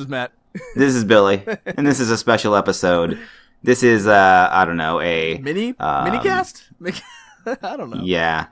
is Matt. This is Billy, and this is a special episode. This is uh I don't know a Mini Um, mini cast. I don't know. yeah.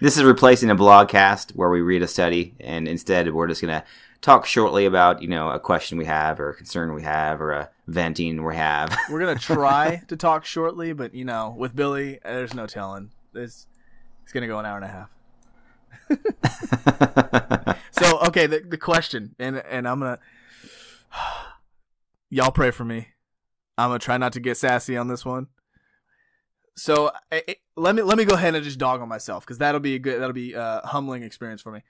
This is replacing a blog cast where we read a study, and instead we're just gonna talk shortly about you know a question we have or a concern we have or a venting we have. We're gonna try to talk shortly, but you know, with Billy, there's no telling. It's it's gonna go an hour and a half. So okay, the the question, and and I'm gonna y'all pray for me. I'm gonna try not to get sassy on this one. So I- I- let me let me go ahead and just dog on myself because that'll be a good that'll be a humbling experience for me.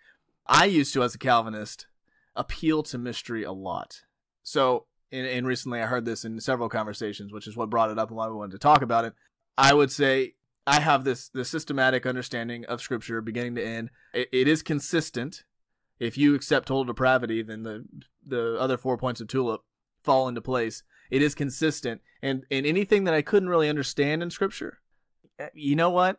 I used to, as a Calvinist, appeal to mystery a lot. So and, and recently I heard this in several conversations, which is what brought it up and why we wanted to talk about it. I would say I have this this systematic understanding of Scripture, beginning to end. It, it is consistent. If you accept total depravity, then the the other four points of tulip fall into place. It is consistent, and and anything that I couldn't really understand in Scripture, eh, you know what?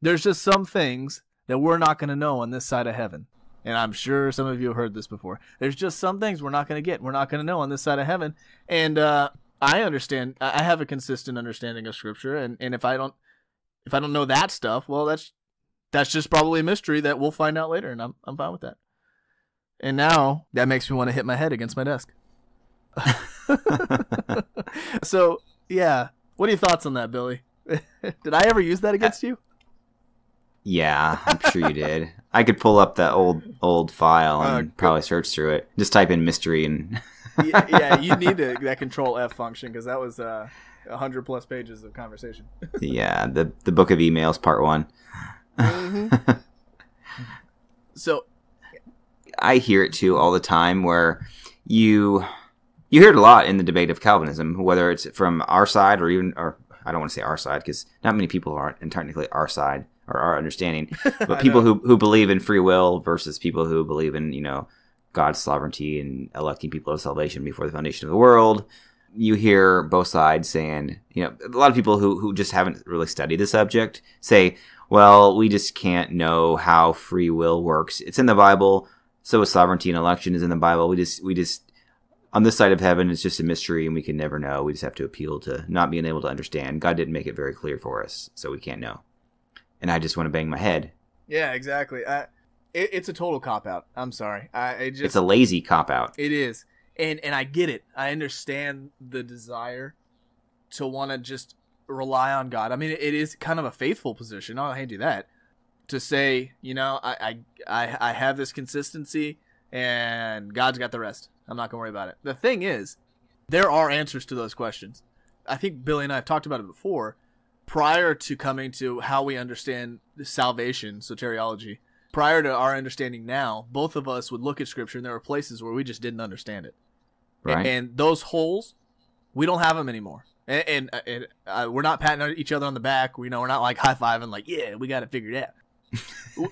There's just some things that we're not going to know on this side of heaven. And I'm sure some of you have heard this before. There's just some things we're not going to get. We're not going to know on this side of heaven. And uh, I understand. I have a consistent understanding of Scripture. And, and if I don't, if I don't know that stuff, well, that's that's just probably a mystery that we'll find out later. And I'm I'm fine with that. And now that makes me want to hit my head against my desk. so yeah, what are your thoughts on that, Billy? Did I ever use that against you? yeah, I'm sure you did. I could pull up that old old file and Uh, probably search through it. Just type in mystery and yeah, yeah, you need to, that Control F function because that was uh, hundred plus pages of conversation. yeah, the the book of emails part one. So I hear it too all the time where you you hear it a lot in the debate of Calvinism, whether it's from our side or even or I don't want to say our side because not many people aren't and technically our side or our understanding, but people who who believe in free will versus people who believe in you know God's sovereignty and electing people to salvation before the foundation of the world. You hear both sides saying, you know, a lot of people who who just haven't really studied the subject say, well, we just can't know how free will works. It's in the Bible. So is sovereignty and election is in the Bible. We just we just on this side of heaven it's just a mystery and we can never know. We just have to appeal to not being able to understand. God didn't make it very clear for us, so we can't know. And I just want to bang my head. yeah, exactly. I, it, it's a total cop out. I'm sorry. I it just It's a lazy cop out. It is, and and I get it. I understand the desire to want to just rely on God. I mean, it is kind of a faithful position. I'll hand you that. To say, you know, I I I, I have this consistency, and God's got the rest. I'm not gonna worry about it. The thing is, there are answers to those questions. I think Billy and I have talked about it before. Prior to coming to how we understand salvation, soteriology, prior to our understanding now, both of us would look at scripture and there were places where we just didn't understand it. Right? And, those holes, we don't have them anymore. And, and, uh, and uh, we're not patting each other on the back. We know we're not like high fiving, like, yeah, we got it figured out.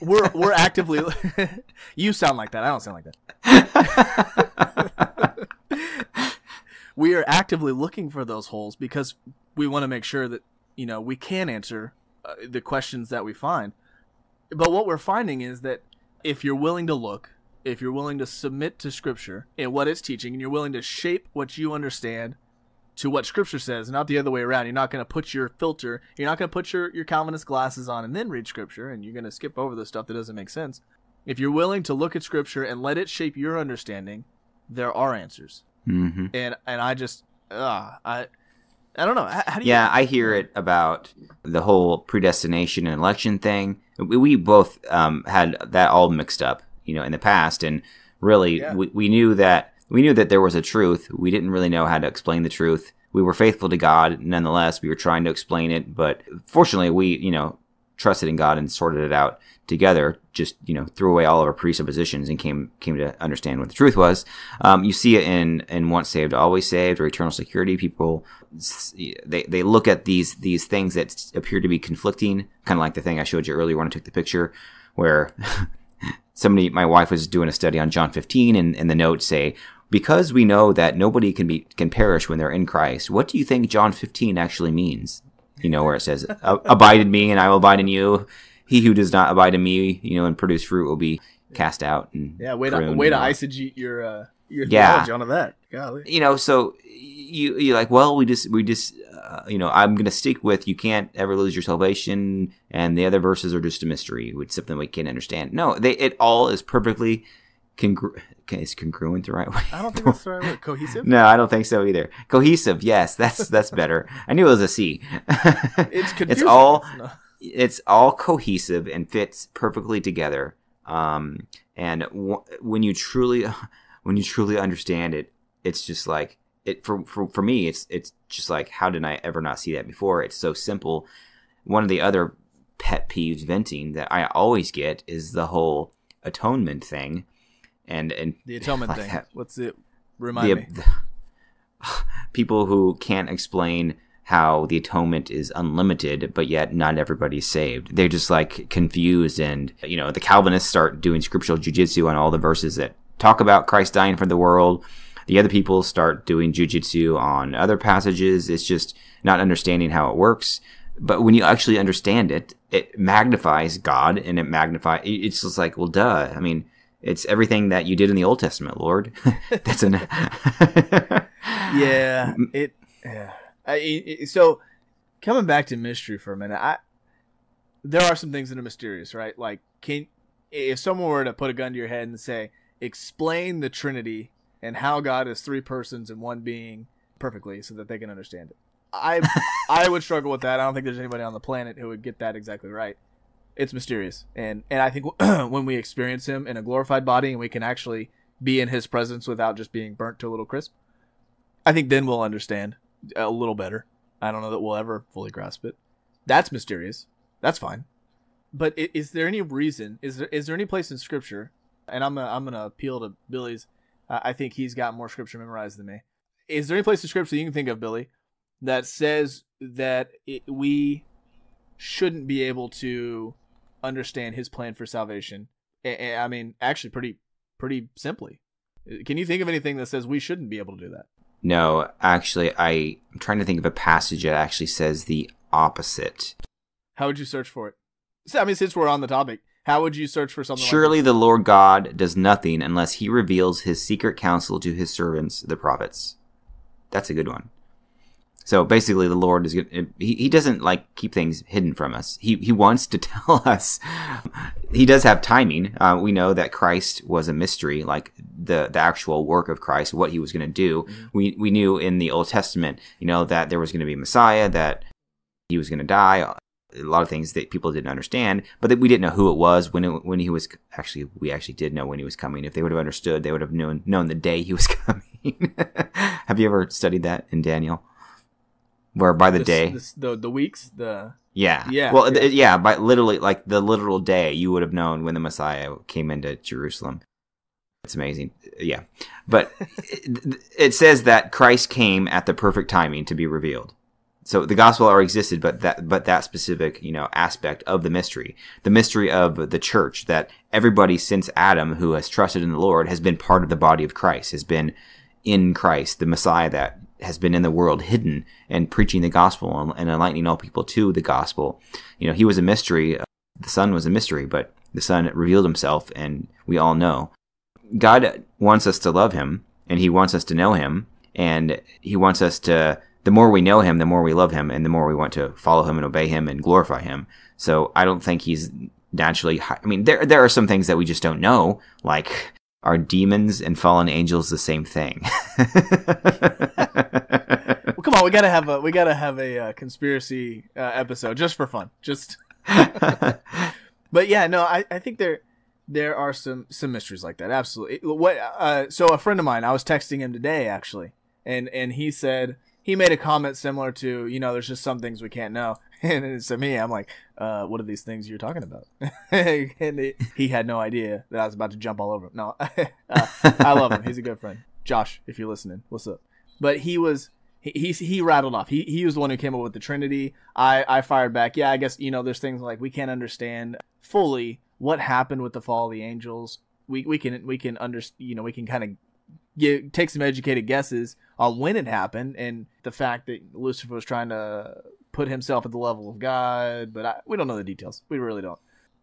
We're we're actively. you sound like that. I don't sound like that. we are actively looking for those holes because we want to make sure that you know we can answer uh, the questions that we find. But what we're finding is that if you're willing to look, if you're willing to submit to Scripture and what it's teaching, and you're willing to shape what you understand to what Scripture says, not the other way around. You're not going to put your filter, you're not going to put your, your Calvinist glasses on and then read Scripture, and you're going to skip over the stuff that doesn't make sense. If you're willing to look at Scripture and let it shape your understanding, there are answers. hmm And and I just, uh, I, I don't know. How, how do you? Yeah, I hear it about the whole predestination and election thing. We, we both um, had that all mixed up, you know, in the past, and really, Yeah. we, we knew that we knew that there was a truth. We didn't really know how to explain the truth. We were faithful to God, nonetheless. We were trying to explain it, but fortunately, we, you know, trusted in God and sorted it out together. Just you know, threw away all of our presuppositions and came came to understand what the truth was. Um, you see it in in once saved, always saved, or eternal security. People they they look at these these things that appear to be conflicting, kind of like the thing I showed you earlier when I took the picture, where somebody my wife was doing a study on John 15, and, and the notes say. Because we know that nobody can be can perish when they're in Christ, what do you think John 15 actually means? You know, where it says, "Abide in me, and I will abide in you." He who does not abide in me, you know, and produce fruit will be cast out and Yeah, way to way to eisegete your uh, your Yeah. theology that. Golly. you know so you you like well we just we just uh, you know i'm gonna stick with you can't ever lose your salvation and the other verses are just a mystery it's something we can't understand no they it all is perfectly congru- is congruent the right way I don't think that's the right word. Cohesive. no i don't think so either cohesive yes that's that's better i knew it was a c It's confusing. it's all No. it's all cohesive and fits perfectly together. Um, and w- when you truly, when you truly understand it, it's just like it for, for for me. It's it's just like how did I ever not see that before? It's so simple. One of the other pet peeves venting that I always get is the whole atonement thing, and and the atonement like thing. that. What's it? Remind the, me. people who can't explain how the atonement is unlimited, but yet not everybody's saved. They're just like confused, and you know the Calvinists start doing scriptural jujitsu on all the verses that talk about Christ dying for the world. The other people start doing jujitsu on other passages. It's just not understanding how it works. But when you actually understand it, it magnifies God, and it magnifies. It's just like, well, duh. I mean, it's everything that you did in the Old Testament, Lord. That's an. yeah it yeah I, it- so coming back to mystery for a minute i there are some things that are mysterious right like can if someone were to put a gun to your head and say explain the trinity and how god is three persons and one being perfectly so that they can understand it i i would struggle with that i don't think there's anybody on the planet who would get that exactly right it's mysterious and and i think when we experience him in a glorified body and we can actually be in his presence without just being burnt to a little crisp I think then we'll understand a little better. I don't know that we'll ever fully grasp it. That's mysterious. That's fine. But is there any reason? Is there is there any place in Scripture? And I'm gonna, I'm gonna appeal to Billy's. Uh, I think he's got more Scripture memorized than me. Is there any place in Scripture you can think of, Billy, that says that it, we shouldn't be able to understand His plan for salvation? I mean, actually, pretty pretty simply. Can you think of anything that says we shouldn't be able to do that? No, actually, I, I'm trying to think of a passage that actually says the opposite. How would you search for it? So, I mean, since we're on the topic, how would you search for something? Surely like the Lord God does nothing unless he reveals his secret counsel to his servants, the prophets. That's a good one. So basically, the Lord is. He, he doesn't like keep things hidden from us. He he wants to tell us. He does have timing. Uh, we know that Christ was a mystery, like the the actual work of Christ, what he was going to do. Mhm. We we knew in the Old Testament, you know, that there was going to be a Messiah, that he was going to die. A lot of things that people didn't understand, but that we didn't know who it was when it, when he was actually we actually did know when he was coming. If they would have understood, they would have known known the day he was coming. have you ever studied that in Daniel? Where by the this- day, this- the the weeks, the yeah, Yeah, Well, yeah. yeah, by literally like the literal day, you would have known when the Messiah came into Jerusalem. It's amazing, yeah. But it, it says that Christ came at the perfect timing to be revealed. So the gospel already existed, but that but that specific you know aspect of the mystery, the mystery of the church, that everybody since Adam who has trusted in the Lord has been part of the body of Christ, has been in Christ, the Messiah that has been in the world hidden and preaching the gospel and, enlightening all people to the gospel. You know, he was a mystery. Uh, the Son was a mystery, but the Son revealed himself, and we all know. God wants us to love him, and he wants us to know him, and he wants us to. The more we know him, the more we love him, and the more we want to follow him and obey him and glorify him. So I don't think he's naturally. I mean, there there are some things that we just don't know, like are demons and fallen angels the same thing? well, come on, we gotta have a we gotta have a uh, conspiracy uh, episode just for fun. Just, but yeah, no, I, I think there there are some some mysteries like that. Absolutely. What? Uh, so a friend of mine, I was texting him today actually, and and he said he made a comment similar to you know there's just some things we can't know, and to me I'm like, uh, what are these things you're talking about? and it, he had no idea that I was about to jump all over him. No, uh, I love him. He's a good friend. Josh, if you're listening, what's up? But he was he he, he rattled off. He he was the one who came up with the Trinity. I I fired back. Yeah, I guess you know there's things like we can't understand fully what happened with the fall of the angels. We we can we can under you know we can kind of give take some educated guesses on when it happened and the fact that Lucifer was trying to put himself at the level of God, but I, we don't know the details. We really don't.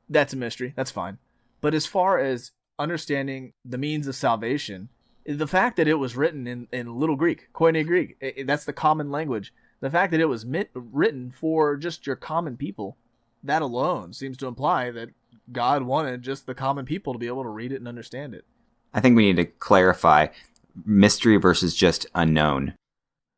That's a mystery. That's fine. But as far as understanding the means of salvation, the fact that it was written in, in Little Greek, Koine Greek, it, that's the common language. The fact that it was mit, written for just your common people, that alone seems to imply that God wanted just the common people to be able to read it and understand it. I think we need to clarify mystery versus just unknown.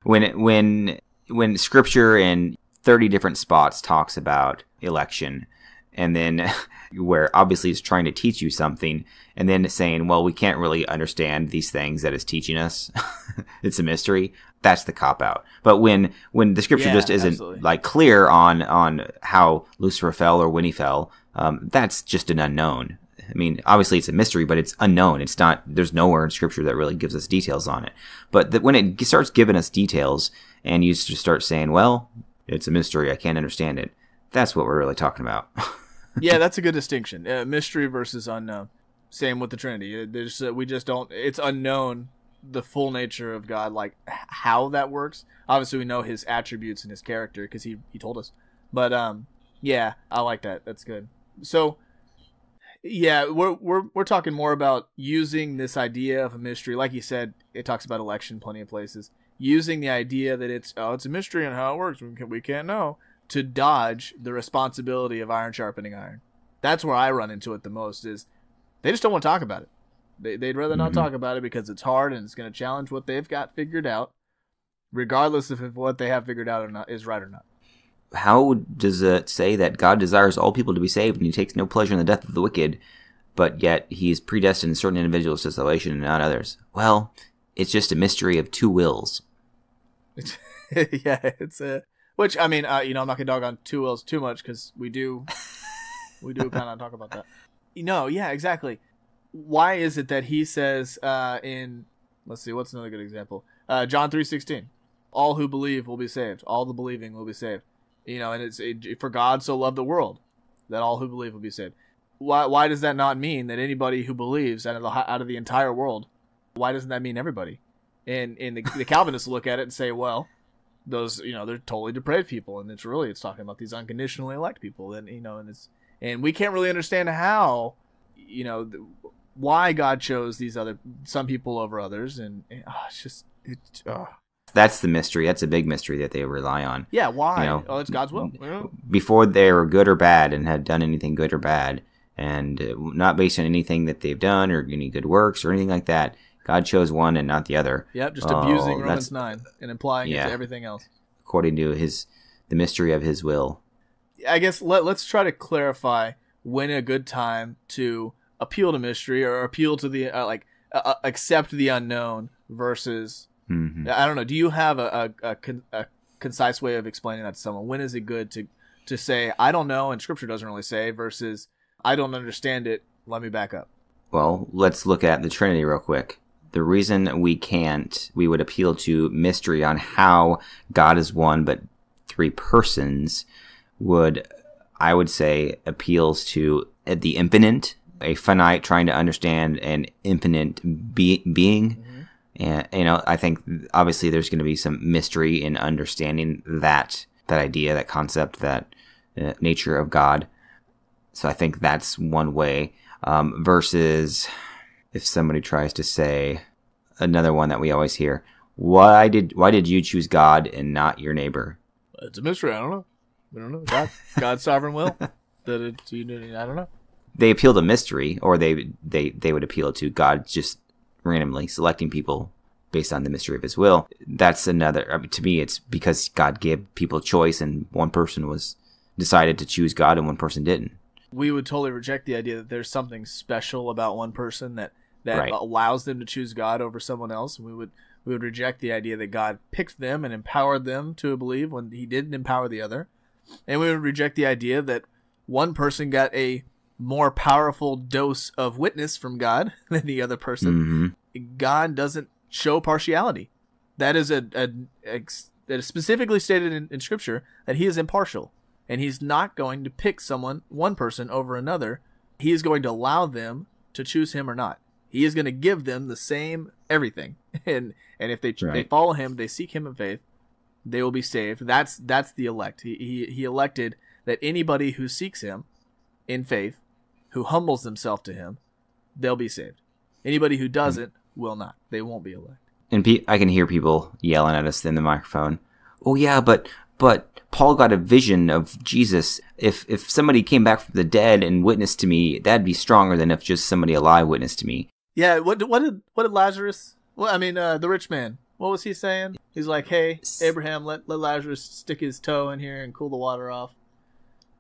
When it, when when scripture in 30 different spots talks about election and then where obviously it's trying to teach you something and then saying well we can't really understand these things that it's teaching us it's a mystery that's the cop out but when when the scripture Yeah, just isn't absolutely. like clear on on how lucifer fell or when he fell um, that's just an unknown i mean obviously it's a mystery but it's unknown it's not there's nowhere in scripture that really gives us details on it but that when it starts giving us details and you just start saying well it's a mystery i can't understand it that's what we're really talking about yeah, that's a good distinction. Uh, mystery versus unknown. Same with the Trinity. Uh, There's uh, we just don't. It's unknown the full nature of God, like how that works. Obviously, we know His attributes and His character because He He told us. But um, yeah, I like that. That's good. So, yeah, we're we're we're talking more about using this idea of a mystery. Like you said, it talks about election plenty of places. Using the idea that it's oh, it's a mystery and how it works. We can we can't know to dodge the responsibility of iron sharpening iron. That's where I run into it the most is they just don't want to talk about it. They, they'd rather not Mhm. talk about it because it's hard and it's going to challenge what they've got figured out, regardless of if what they have figured out or not is right or not. How does it say that God desires all people to be saved and he takes no pleasure in the death of the wicked, but yet he's predestined certain individuals to salvation and not others? Well, it's just a mystery of two wills. Yeah, it's a which I mean, uh, you know, I'm not gonna dog on two wills too much because we do, we do kind of talk about that. No, yeah, exactly. Why is it that he says uh, in let's see, what's another good example? Uh, John three sixteen, all who believe will be saved. All the believing will be saved. You know, and it's it, for God so loved the world that all who believe will be saved. Why why does that not mean that anybody who believes out of the out of the entire world? Why doesn't that mean everybody? And and the, the Calvinists look at it and say, well, those you know they're totally depraved people, and it's really it's talking about these unconditionally elect people, and you know, and it's and we can't really understand how, you know, why God chose these other some people over others, and, and oh, it's just it. Oh. Ah. That's the mystery. That's a big mystery that they rely on. Yeah, why? You know, oh, it's God's will. Know? Before they were good or bad and had done anything good or bad, and uh, not based on anything that they've done or any good works or anything like that, God chose one and not the other, Yep, just Oh, abusing Romans nine and applying it to everything else. according to his the mystery of his will. I guess let let's try to clarify when a good time to appeal to mystery or appeal to the uh, like uh, uh, accept the unknown versus hmm I don't know. Do you have a a, a, con- a concise way of explaining that to someone? When is it good to to say I don't know and Scripture doesn't really say versus I don't understand it. Let me back up. Well, let's look at the Trinity real quick. The reason we can't, we would appeal to mystery on how God is one but three persons would, I would say, appeals to the infinite, a finite trying to understand an infinite be- being. And, you know, I think obviously there's going to be some mystery in understanding that, that idea, that concept, that uh, nature of God. So I think that's one way. Um, versus if somebody tries to say another one that we always hear, why did why did you choose God and not your neighbor? It's a mystery. I don't know. I don't know. God, God's sovereign will. That it, I don't know. They appeal to mystery, or they they they would appeal to God just randomly selecting people based on the mystery of His will. That's another. I mean, to me, it's because God gave people choice, and one person was decided to choose God, and one person didn't. we would totally reject the idea that there's something special about one person that that Right. allows them to choose God over someone else. We would we would reject the idea that God picked them and empowered them to believe when he didn't empower the other. And we would reject the idea that one person got a more powerful dose of witness from God than the other person. hmm God doesn't show partiality. That is a, a, ex that is specifically stated in, in Scripture that He is impartial, and He's not going to pick someone, one person, over another. He is going to allow them to choose Him or not. He is going to give them the same everything, and and if they they follow Him, they seek Him in faith, they will be saved. That's that's the elect. He he, he elected that anybody who seeks Him in faith, who humbles themselves to Him, they'll be saved. Anybody who doesn't will not. They won't be elect. And I can hear people yelling at us in the microphone. Oh yeah, but but Paul got a vision of Jesus. If if somebody came back from the dead and witnessed to me, that'd be stronger than if just somebody alive witnessed to me. Yeah, what what did what did Lazarus? Well, I mean, uh, the rich man. What was he saying? He's like, "Hey, Abraham, let let Lazarus stick his toe in here and cool the water off."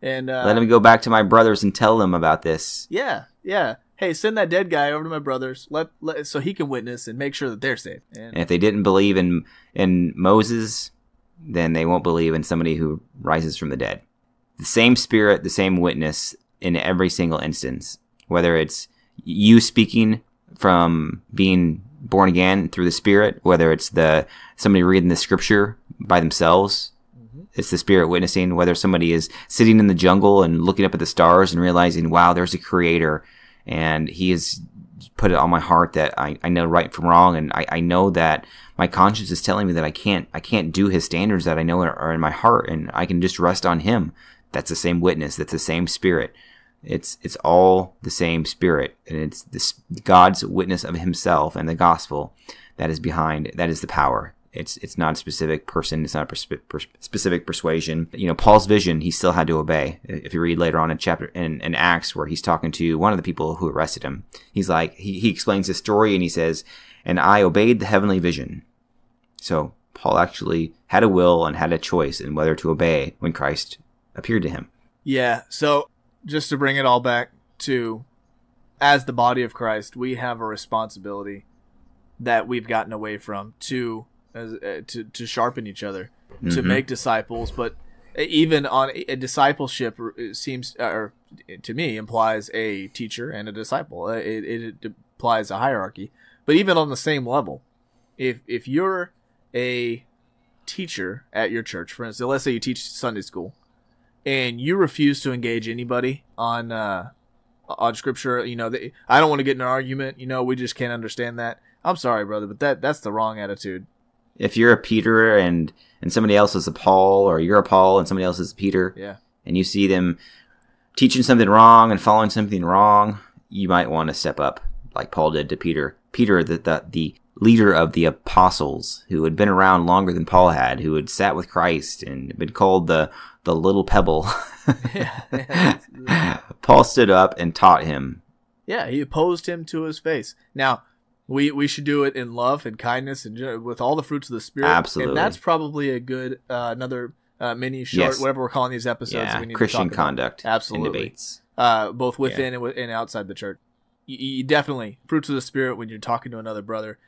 And uh, Let him go back to my brothers and tell them about this. Yeah, yeah. Hey, send that dead guy over to my brothers. Let, let so he can witness and make sure that they're safe. And And if they didn't believe in in Moses, then they won't believe in somebody who rises from the dead. The same spirit, the same witness in every single instance, whether it's you speaking from being born again through the spirit, whether it's the somebody reading the scripture by themselves, it's the spirit witnessing, whether somebody is sitting in the jungle and looking up at the stars and realizing, wow, there's a creator and he has put it on my heart that I, I know right from wrong and I, I know that my conscience is telling me that I can't I can't do his standards that I know are, are in my heart and I can just rest on him. That's the same witness, that's the same spirit. It's it's all the same spirit and it's this God's witness of himself and the gospel that is behind that is the power. It's it's not a specific person. It's not a pers- specific persuasion. You know, Paul's vision he still had to obey. If you read later on in chapter in, in Acts where he's talking to one of the people who arrested him, he's like he he explains his story and he says, "And I obeyed the heavenly vision." So Paul actually had a will and had a choice in whether to obey when Christ appeared to him. yeah, so just to bring it all back to, as the body of Christ, we have a responsibility that we've gotten away from to as, uh, to to sharpen each other, to Mhm. make disciples. But even on a discipleship seems, or to me, implies a teacher and a disciple. Uh, It, it implies a hierarchy. But even on the same level, if if you're a teacher at your church, for instance, let's say you teach Sunday school, and you refuse to engage anybody on uh, on scripture, you know, they, I don't want to get in an argument. You know, we just can't understand that. I'm sorry, brother, but that that's the wrong attitude. If you're a Peter and and somebody else is a Paul, or you're a Paul and somebody else is a Peter, Yeah. and you see them teaching something wrong and following something wrong, you might want to step up, like Paul did to Peter. Peter, the, the the leader of the apostles, who had been around longer than Paul had, who had sat with Christ and been called the the little pebble. Yeah. Paul stood up and taught him. Yeah, he opposed him to his face. Now, we we should do it in love and kindness and with all the fruits of the spirit. Absolutely. and that's probably a good uh, another uh, mini short, Yes. whatever we're calling these episodes. Yeah, we need Christian to talk about. conduct Absolutely. debates. uh, both within and, and outside the church. You, you definitely fruits of the spirit when you're talking to another brother,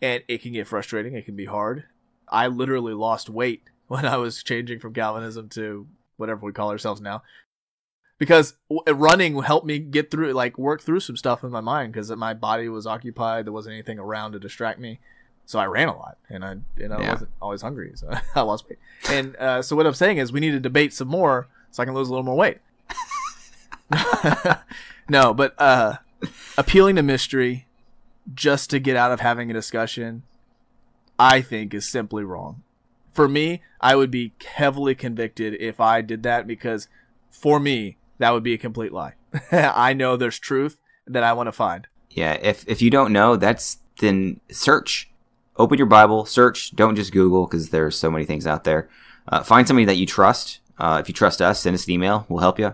and it can get frustrating. It can be hard. I literally lost weight when I was changing from Calvinism to whatever we call ourselves now, because running helped me get through, like work through some stuff in my mind because my body was occupied. There wasn't anything around to distract me. So I ran a lot, and I and I Yeah. wasn't always hungry, so I lost weight. And uh, so what I'm saying is, we need to debate some more, so I can lose a little more weight. no, but uh, appealing to mystery just to get out of having a discussion, I think is simply wrong. For me, I would be heavily convicted if I did that because for me, that would be a complete lie. I know there's truth that I want to find. Yeah, if if you don't know, that's then search. Open your Bible, search. Don't just Google because there's so many things out there. Uh, find somebody that you trust. Uh, if you trust us, send us an email. We'll help you.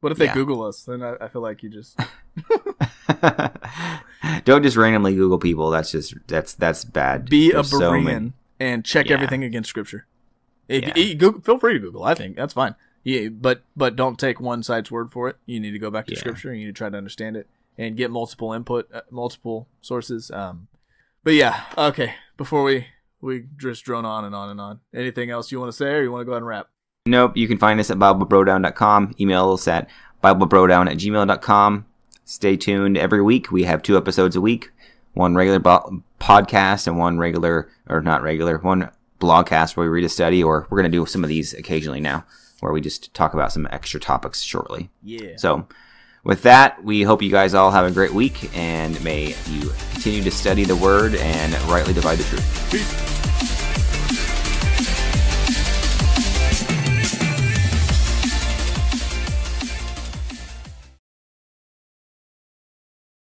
What if they Yeah. Google us? Then I, I feel like you just don't just randomly Google people. That's just that's that's bad. be a There's so Berean many- and check Yeah. everything against Scripture. If- Yeah. you- Google- feel free to Google. I think that's fine. Yeah, but but don't take one side's word for it. You need to go back to Yeah. Scripture. You need to try to understand it and get multiple input, uh, multiple sources. Um, but yeah, okay. Before we we just drone on and on and on. Anything else you want to say, or you want to go ahead and wrap? Nope. You can find us at BibleBrodown.com. Email us at BibleBrodown at gmail.com. Stay tuned. Every week we have two episodes a week. One regular bo- podcast and one regular, or not regular, one blogcast where we read a study, or we're going to do some of these occasionally now, where we just talk about some extra topics shortly. Yeah. So, with that, we hope you guys all have a great week, and may you continue to study the Word and rightly divide the truth. Peace.